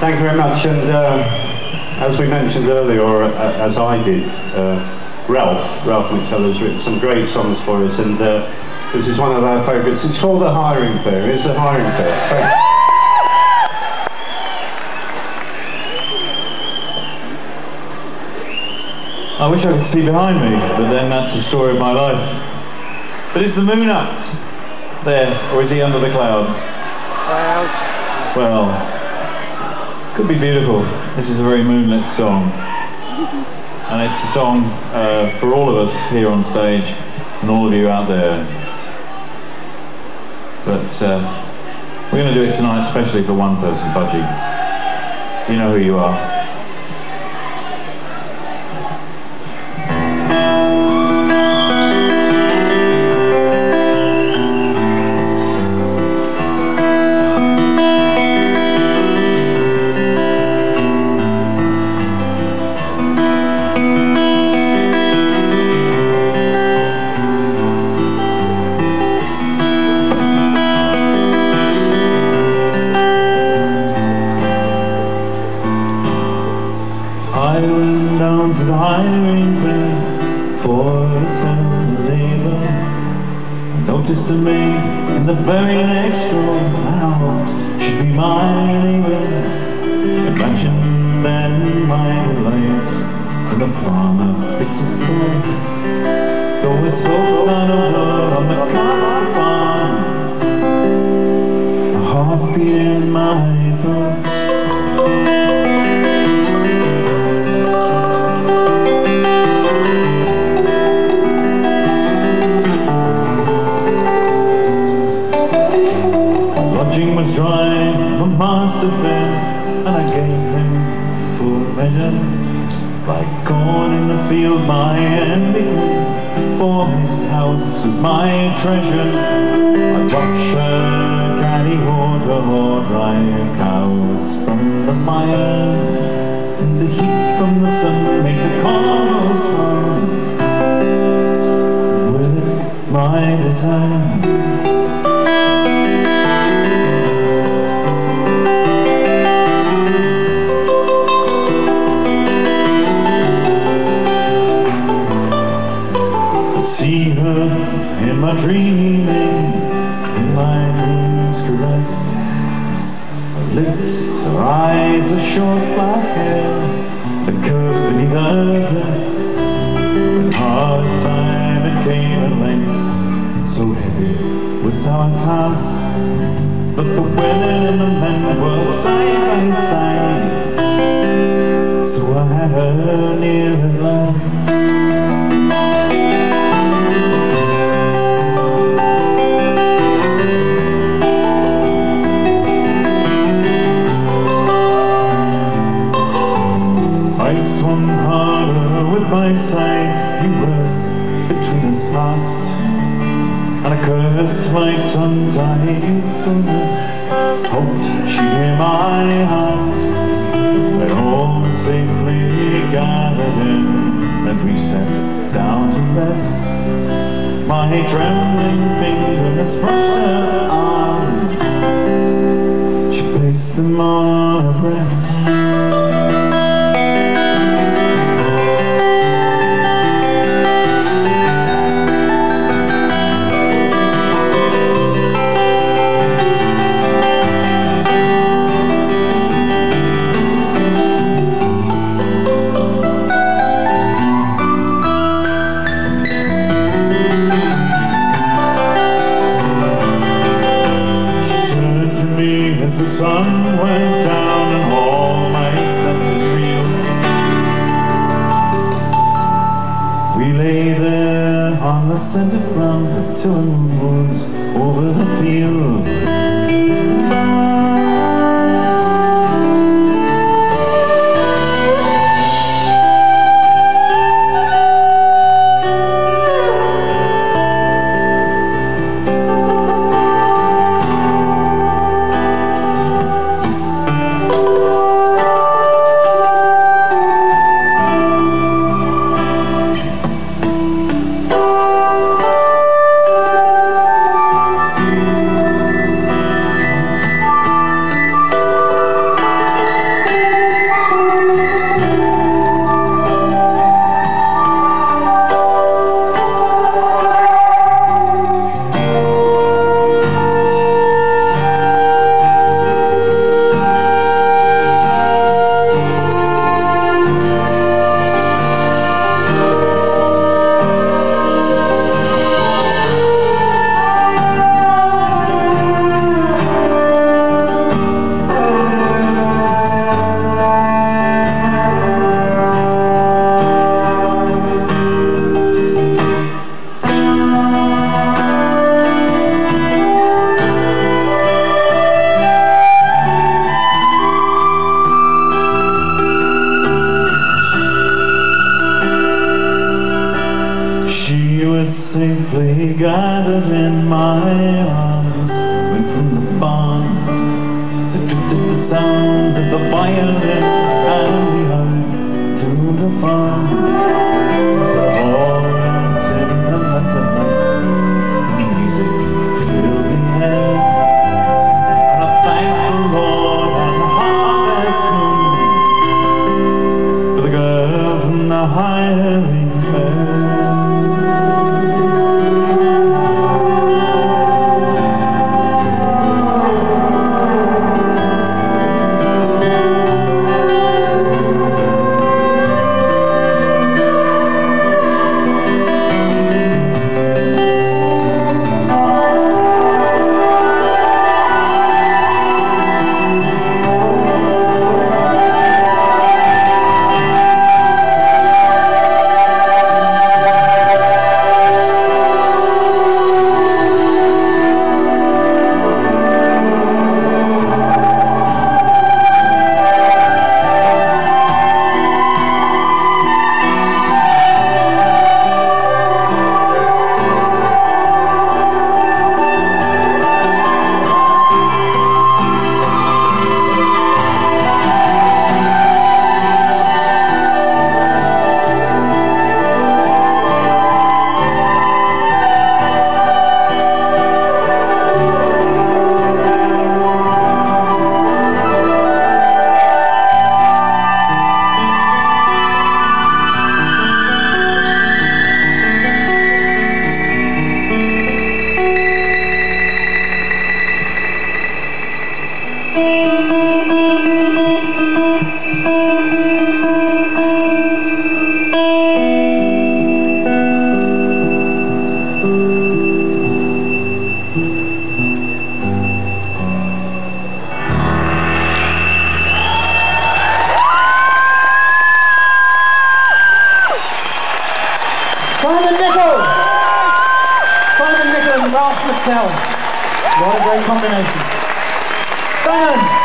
Thank you very much. And uh, as we mentioned earlier, or uh, as I did, uh, Ralph, Ralph McTell has written some great songs for us, and uh, this is one of our favourites. It's called The Hiring Fair. It's The Hiring Fair. Thanks. I wish I could see behind me, but then that's the story of my life. But is the moon up there, or is he under the cloud? Clouds. Well, could be beautiful. This is a very moonlit song. And it's a song uh, for all of us here on stage and all of you out there. But uh, we're going to do it tonight, especially for one person, Budgie. You know who you are. I went down to the hiring fair for a summer labor. Noticed a maid in the very next room out. She'd be my neighbor. Imagine then my delight when the farmer picked his breath. Though he spoke not a word on the Like corn in the field, my enemy, for his house was my treasure. I'd watch her carry water or drive cows from the mire. And the heat from the sun made the corners fun. With it, my desire. My dreaming, in my dreams caress. Her lips, her eyes, her short black hair, the curves beneath her dress. And hard time it came at length, so heavy was our task. But the women and the men were side by side, so I had her near passed, and I cursed my tongue-tied fullness, hoped she'd hear my heart. Then all safely gathered in, and we sat down to rest. My trembling fingers brushed her arm, she placed them on her breast. Until was over the field. sound of the violin and the hurried to the farm. cocktail. What a great combination. Simon.